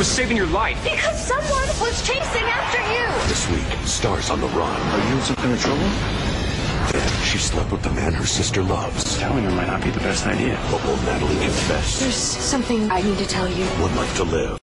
was saving your life. Because someone was chasing after you. This week, Starr's on the run. Are you in some kind of trouble? Then she slept with the man her sister loves. Telling her might not be the best idea. But will Natalie confess? There's something I need to tell you. One life to live.